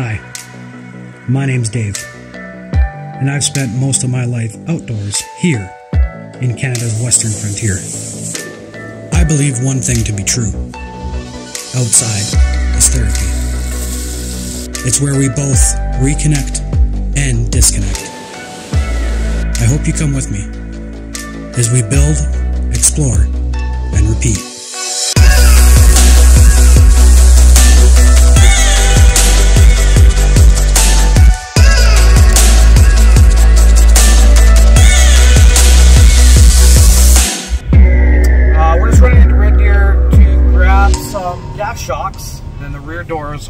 Hi, my name's Dave, and I've spent most of my life outdoors here in Canada's western frontier. I believe one thing to be true outside is therapy. It's where we both reconnect and disconnect. I hope you come with me as we build, explore, and repeat.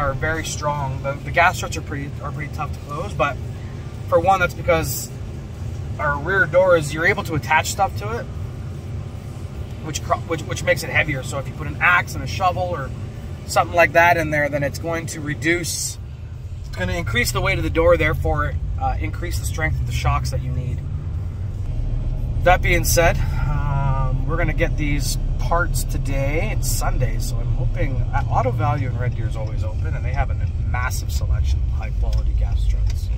Are very strong. The, the gas struts are pretty are pretty tough to close, but for one, that's because our rear doors you're able to attach stuff to it, which which which makes it heavier. So if you put an axe and a shovel or something like that in there, then it's going to reduce. It's going to increase the weight of the door, therefore uh, increase the strength of the shocks that you need. That being said, um, we're gonna get these parts today. It's Sunday, so I'm hoping uh, Auto Value in Red Deer is always open, and they have a massive selection of high quality gas struts.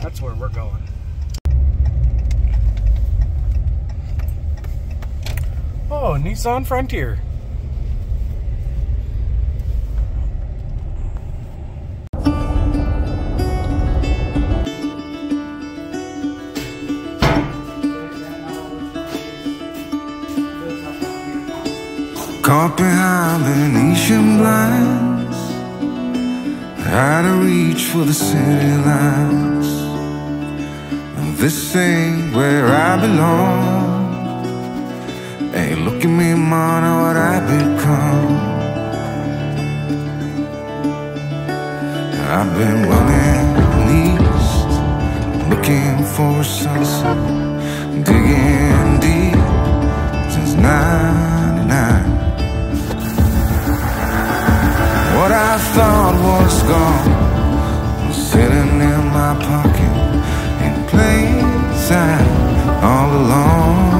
That's where we're going. Oh, Nissan Frontier. Caught behind Venetian blinds. Out of reach for the city lights This ain't where I belong. Hey, look at me, man, what I become. I've been running east Looking for a sunset Digging deep since 99 I thought was gone was sitting in my pocket in plain sight all along.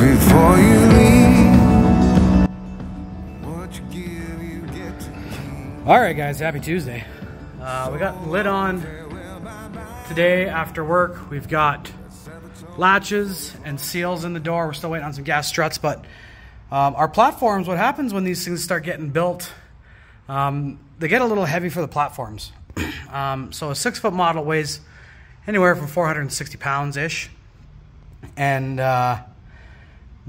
Before you leave. What you give, you get to keep. All right, guys, happy Tuesday. Uh, we got lit on today after work. We've got latches and seals in the door. We're still waiting on some gas struts, but um, our platforms, what happens when these things start getting built, um, they get a little heavy for the platforms. um, so a six foot model weighs anywhere from 460 pounds ish. And uh,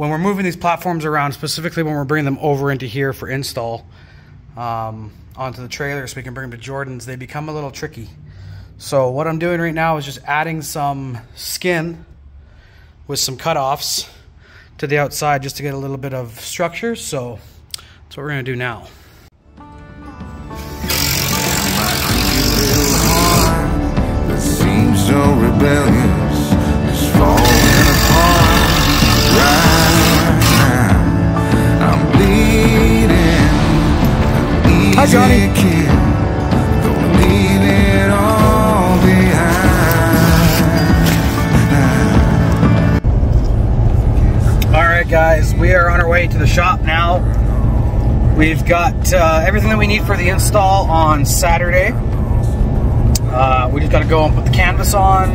when we're moving these platforms around, specifically when we're bringing them over into here for install um, onto the trailer so we can bring them to Jordan's, they become a little tricky. So what I'm doing right now is just adding some skin with some cutoffs to the outside just to get a little bit of structure. So that's what we're gonna do now. so rebellious Hi, Johnny. All right, guys, we are on our way to the shop now. We've got uh, everything that we need for the install on Saturday. Uh, we just got to go and put the canvas on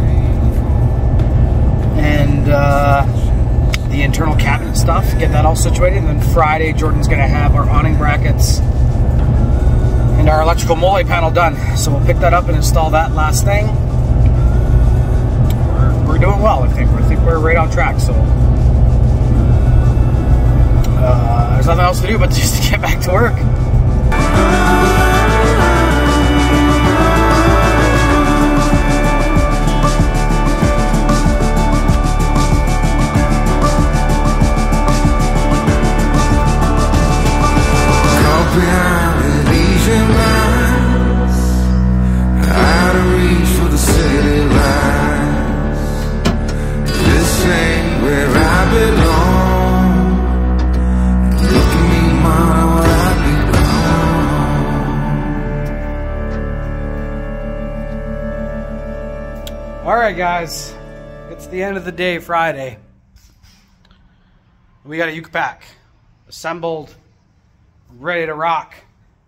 and uh, the internal cabinet stuff, get that all situated. And then Friday, Jordan's going to have our awning brackets and our electrical mole panel done. So we'll pick that up and install that last thing. We're, we're doing well, I think. I think we're right on track. So uh, there's nothing else to do but just to get back to work. Right, guys. It's the end of the day, Friday. We got a Yucca Pac assembled, ready to rock.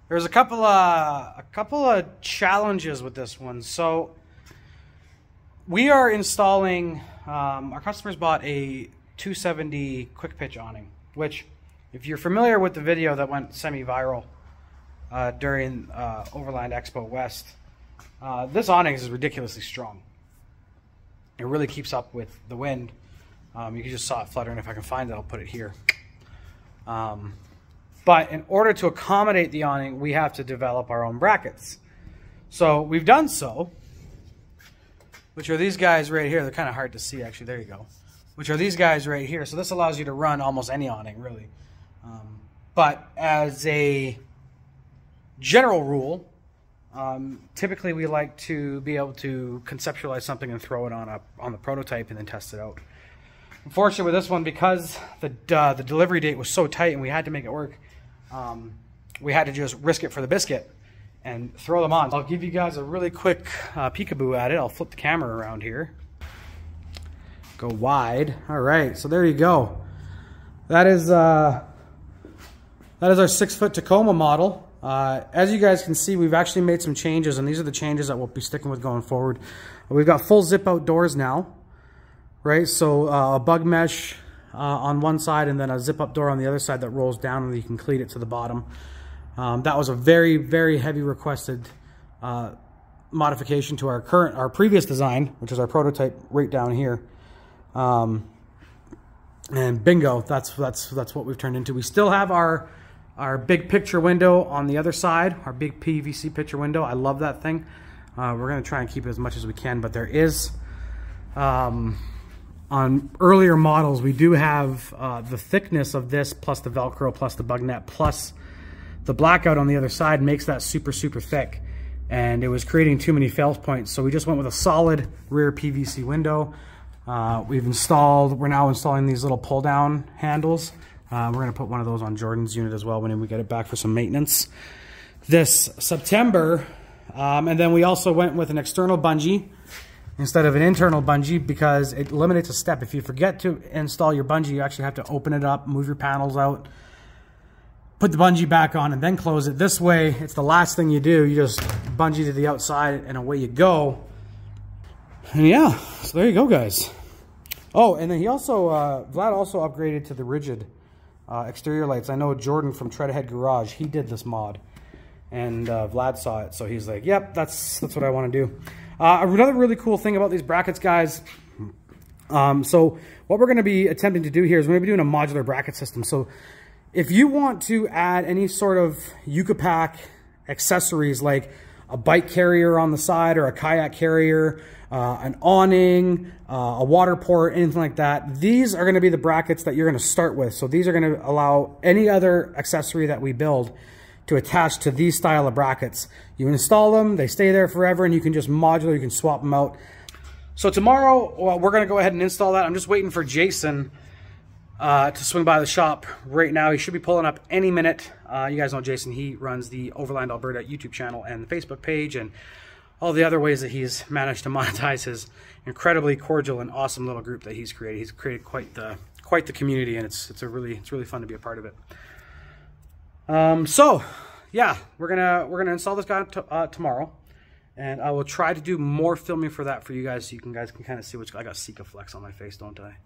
There's a couple of a couple of challenges with this one. So we are installing. Um, our customers bought a 270 quick pitch awning, which, if you're familiar with the video that went semi-viral uh, during uh, Overland Expo West, uh, this awning is ridiculously strong. It really keeps up with the wind. Um, you can just saw it fluttering. If I can find it, I'll put it here. Um, but in order to accommodate the awning, we have to develop our own brackets. So we've done so, which are these guys right here. They're kind of hard to see, actually. There you go. Which are these guys right here. So this allows you to run almost any awning, really. Um, but as a general rule, um, typically we like to be able to conceptualize something and throw it on a, on the prototype and then test it out. Unfortunately, with this one, because the uh, the delivery date was so tight and we had to make it work, um, we had to just risk it for the biscuit and throw them on. I'll give you guys a really quick uh, peekaboo at it. I'll flip the camera around here. Go wide. All right, so there you go. That is uh, that is our six foot Tacoma model. Uh, as you guys can see, we've actually made some changes, and these are the changes that we'll be sticking with going forward. We've got full zip out doors now right? So uh, a bug mesh uh, on one side and then a zip up door on the other side that rolls down and you can cleat it to the bottom. Um, that was a very, very heavy requested uh, modification to our current, our previous design, which is our prototype right down here. Um, and bingo, that's, that's, that's what we've turned into. We still have our, our big picture window on the other side, our big PVC picture window. I love that thing. Uh, we're going to try and keep it as much as we can, but there is um, on earlier models, we do have uh, the thickness of this plus the Velcro plus the bug net plus the blackout on the other side makes that super, super thick. And it was creating too many fail points. So we just went with a solid rear PVC window. Uh, we've installed, we're now installing these little pull down handles. Uh, we're gonna put one of those on Jordan's unit as well when we get it back for some maintenance. This September, um, and then we also went with an external bungee instead of an internal bungee because it eliminates a step. If you forget to install your bungee, you actually have to open it up, move your panels out, put the bungee back on, and then close it. This way, it's the last thing you do. You just bungee to the outside, and away you go. And yeah, so there you go, guys. Oh, and then he also, uh, Vlad also upgraded to the rigid uh, exterior lights. I know Jordan from Tread Ahead Garage, he did this mod. And uh, Vlad saw it, so he's like, yep, that's, that's what I want to do. Uh, another really cool thing about these brackets, guys, um, so what we're going to be attempting to do here is we're going to be doing a modular bracket system. So if you want to add any sort of Yucca Pac accessories like a bike carrier on the side or a kayak carrier, uh, an awning, uh, a water port, anything like that. These are going to be the brackets that you're going to start with. So these are going to allow any other accessory that we build to attach to these style of brackets. You install them, they stay there forever, and you can just modular, you can swap them out. So tomorrow, well, we're going to go ahead and install that. I'm just waiting for Jason uh, to swing by the shop right now. He should be pulling up any minute. Uh, you guys know Jason, he runs the Overland Alberta YouTube channel and the Facebook page and all the other ways that he's managed to monetize his incredibly cordial and awesome little group that he's created. He's created quite the quite the community and it's it's a really it's really fun to be a part of it. Um, so, yeah, we're gonna we're gonna install this guy uh, tomorrow, and I will try to do more filming for that for you guys, so you can guys can kind of see what's. I got Sikaflex on my face, don't I?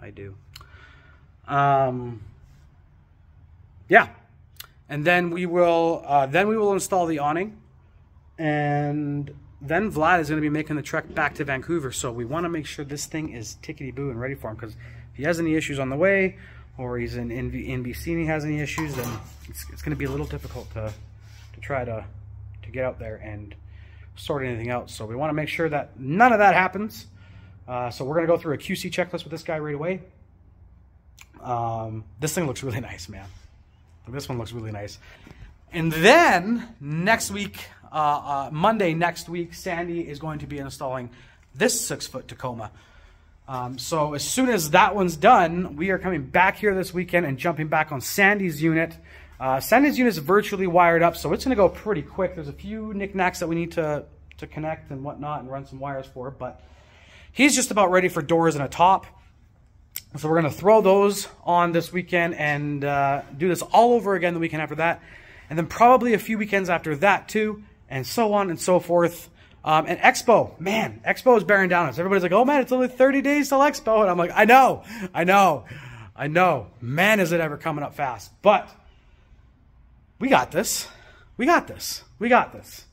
I do. Um, yeah, and then we will uh, then we will install the awning, and then Vlad is going to be making the trek back to Vancouver. So we want to make sure this thing is tickety boo and ready for him because if he has any issues on the way or he's in NBC and he has any issues, then it's, it's going to be a little difficult to, to try to, to get out there and sort anything out. So we want to make sure that none of that happens. Uh, so we're going to go through a QC checklist with this guy right away. Um, this thing looks really nice, man. This one looks really nice. And then next week, uh, uh, Monday next week, Sandy is going to be installing this six foot Tacoma. Um, so as soon as that one's done, we are coming back here this weekend and jumping back on Sandy's unit. Uh, Sandy's unit is virtually wired up, so it's going to go pretty quick. There's a few knickknacks that we need to to connect and whatnot and run some wires for. But he's just about ready for doors and a top. So we're going to throw those on this weekend and uh, do this all over again the weekend after that. And then probably a few weekends after that too, and so on and so forth. Um, and Expo, man, Expo is bearing down on us. Everybody's like, oh man, it's only 30 days till Expo. And I'm like, I know, I know, I know. Man, is it ever coming up fast. But we got this. We got this. We got this.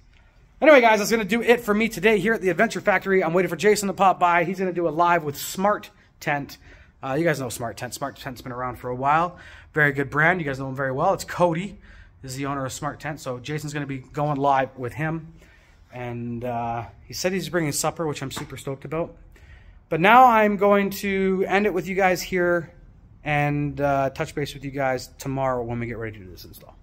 Anyway, guys, that's going to do it for me today here at the Adventure Factory. I'm waiting for Jason to pop by. He's going to do a live with Smart Tent. Uh, you guys know Smart Tent. Smart Tent's been around for a while. Very good brand. You guys know him very well. It's Cody is the owner of Smart Tent. So Jason's going to be going live with him. And uh, he said he's bringing supper, which I'm super stoked about. But now I'm going to end it with you guys here and uh, touch base with you guys tomorrow when we get ready to do this install.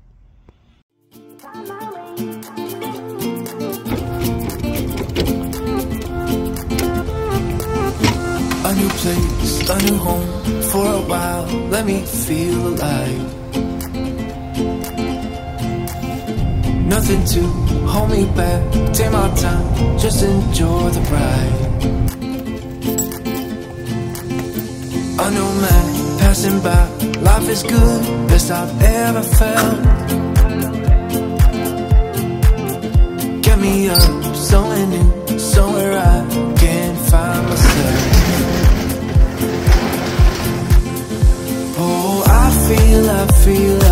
A new place, a new home for a while. Let me feel alive. Nothing to hold me back. Take my time, just enjoy the ride. A new man passing by. Life is good, best I've ever felt. Get me up, somewhere new, somewhere I can find myself. Oh, I feel, I feel, I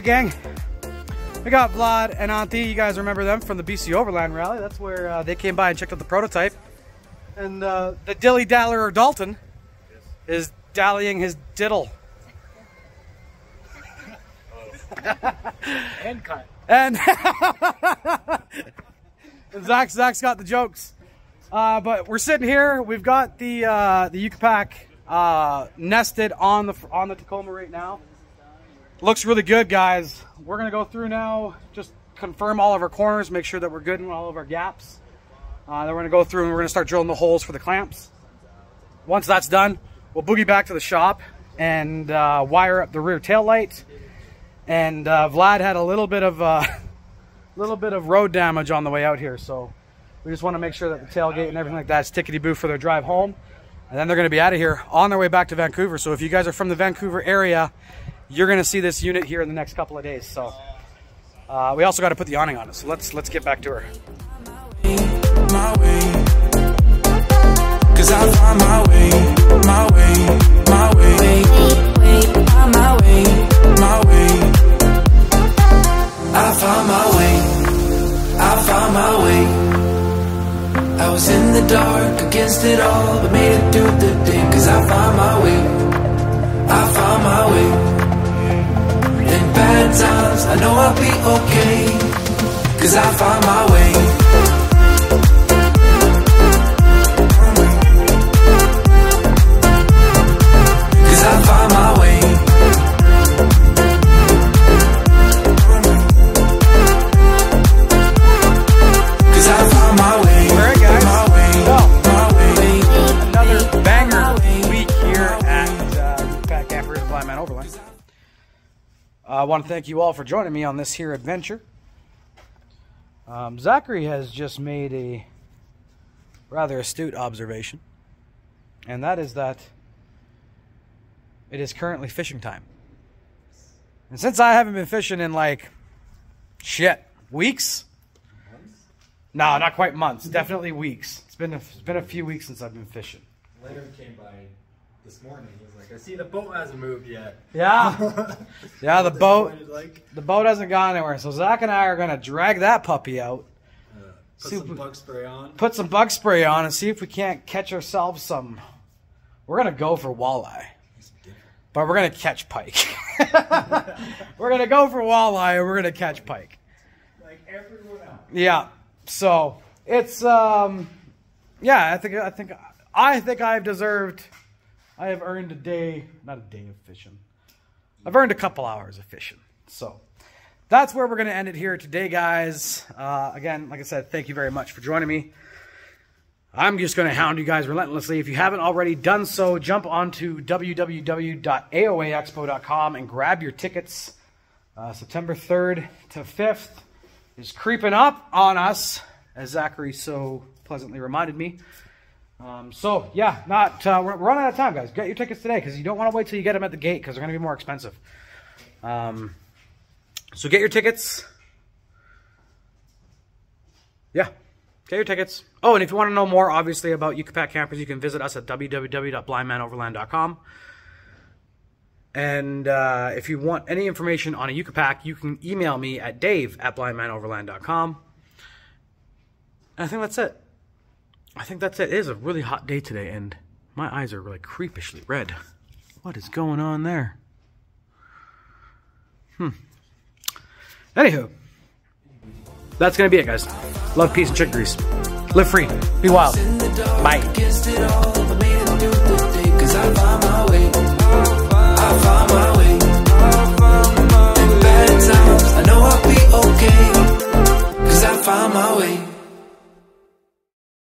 Right, gang. We got Vlad and Anthi. You guys remember them from the BC Overland Rally. That's where uh, they came by and checked out the prototype. And uh, the dilly daller or Dalton is dallying his diddle. And cut. And, and Zach, Zach's got the jokes. Uh, but we're sitting here. We've got the uh, the Yucca Pac uh, nested on the on the Tacoma right now. Looks really good, guys. We're gonna go through now, just confirm all of our corners, make sure that we're good in all of our gaps. Uh, then we're gonna go through and we're gonna start drilling the holes for the clamps. Once that's done, we'll boogie back to the shop and uh, wire up the rear tail light. And uh, Vlad had a little bit of uh, little bit of road damage on the way out here, so we just want to make sure that the tailgate and everything like that is tickety boo for their drive home. And then they're going to be out of here on their way back to Vancouver. So if you guys are from the Vancouver area, you're going to see this unit here in the next couple of days. So uh, we also got to put the awning on it. So let's let's get back to her. Want to thank you all for joining me on this here adventure. Um, Zachary has just made a rather astute observation, and that is that it is currently fishing time. And since I haven't been fishing in like shit weeks, no, not quite months, definitely weeks. It's been a, it's been a few weeks since I've been fishing. Leonard came by this morning. He was like, I see the boat hasn't moved yet. Yeah, yeah. The boat, Like, the boat hasn't gone anywhere. So Zach and I are gonna drag that puppy out, uh, put See, some we- bug spray on. put some bug spray on, and see if we can't catch ourselves some we're gonna go for walleye, but we're gonna catch pike. we're gonna go for walleye and we're gonna catch pike. Like everyone else. Yeah. So it's um, yeah. I think I think I think I've deserved. I have earned a day, not a day of fishing. I've earned a couple hours of fishing. So that's where we're going to end it here today, guys. Uh, again, like I said, thank you very much for joining me. I'm just going to hound you guys relentlessly. If you haven't already done so, jump onto www.aoaexpo.com and grab your tickets. Uh, September 3rd to 5th is creeping up on us, as Zachary so pleasantly reminded me. Um, so yeah, not uh, we're, we're running out of time, guys. Get your tickets today because you don't want to wait till you get them at the gate because they're going to be more expensive. Um, so get your tickets. Yeah, get your tickets. Oh, and if you want to know more, obviously about Yucca Pac campers, you can visit us at www.blindmanoverland.com. And uh, if you want any information on a Yucca Pac, you can email me at dave at blindmanoverland.com. And I think that's it. I think that's it. It is a really hot day today, and my eyes are like creepishly red. What is going on there? Hmm. Anywho, that's going to be it, guys. Love, peace, and chick grease. Live free. Be wild. Bye. Cause I my way